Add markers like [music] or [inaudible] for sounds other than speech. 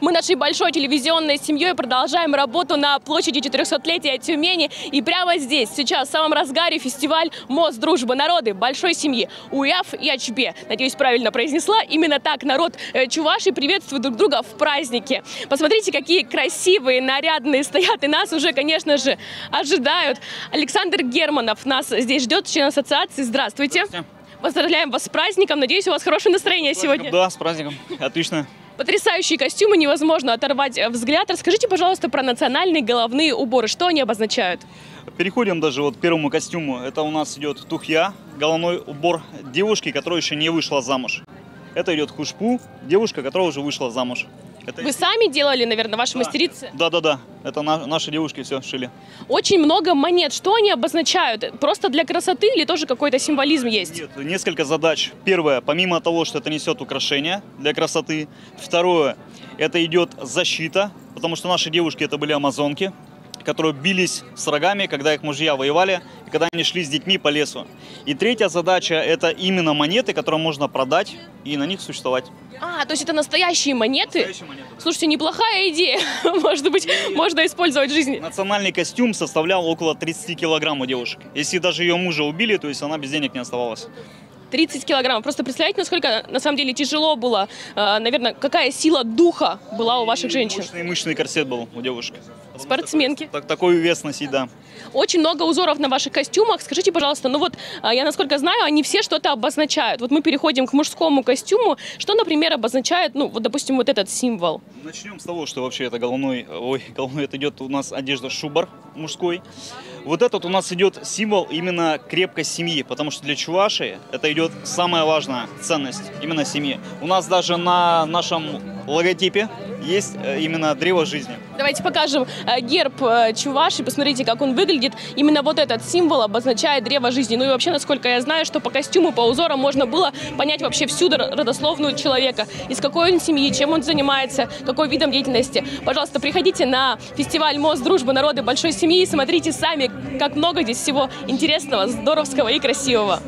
Мы нашей большой телевизионной семьей продолжаем работу на площади 400-летия Тюмени. И прямо здесь, сейчас, в самом разгаре фестиваль «Мост дружбы народы» большой семьи УЯФ и АЧБ. Надеюсь, правильно произнесла. Именно так народ э, Чуваши приветствует друг друга в празднике. Посмотрите, какие красивые, нарядные стоят. И нас уже, конечно же, ожидают. Александр Германов нас здесь ждет, член ассоциации. Здравствуйте. Поздравляем вас с праздником. Надеюсь, у вас хорошее настроение сегодня. Да, с праздником. Отлично. Потрясающие костюмы, невозможно оторвать э, взгляд. Расскажите, пожалуйста, про национальные головные уборы. Что они обозначают? Переходим даже вот к первому костюму. Это у нас идет тухья, головной убор девушки, которая еще не вышла замуж. Это идет хушпу, девушка, которая уже вышла замуж. Это... Вы сами делали, наверное, ваши мастерицы? Да, да, да. Это на- наши девушки все шили. Очень много монет. Что они обозначают? Просто для красоты или тоже какой-то символизм есть? Нет, несколько задач. Первое, помимо того, что это несет украшения для красоты. Второе, это идет защита, потому что наши девушки это были амазонки, которые бились с врагами, когда их мужья воевали, и когда они шли с детьми по лесу. И третья задача это именно монеты, которые можно продать и на них существовать. А, то есть это настоящие монеты? Настоящие монеты. Слушайте, неплохая идея. [laughs] Может быть, можно использовать в жизни. Национальный костюм составлял около 30 килограмм у девушек. Если даже ее мужа убили, то есть она без денег не оставалась. 30 килограмм. Просто представляете, насколько на самом деле тяжело было. Э, Наверное, какая сила духа была у ваших женщин. Мощный мышечный корсет был у девушек. Спортсменки. Так, такой вес носить, да. Очень много узоров на ваших костюмах. Скажите, пожалуйста, ну вот а, я насколько знаю, они все что-то обозначают. Вот мы переходим к мужскому костюму. Что, например, обозначает, ну вот, допустим, вот этот символ? Начнем с того, что вообще это головной, ой, головной, это идет у нас одежда шубар мужской. Вот этот у нас идет символ именно крепкой семьи, потому что для Чувашии это идет самая важная ценность именно семьи. У нас даже на нашем логотипе есть э, именно древо жизни. Давайте покажем э, герб э, Чуваши. Посмотрите, как он выглядит. Именно вот этот символ обозначает древо жизни. Ну и вообще, насколько я знаю, что по костюму, по узорам можно было понять вообще всю родословную человека. Из какой он семьи, чем он занимается, какой видом деятельности. Пожалуйста, приходите на фестиваль «Мост дружбы народы большой семьи» и смотрите сами, как много здесь всего интересного, здоровского и красивого.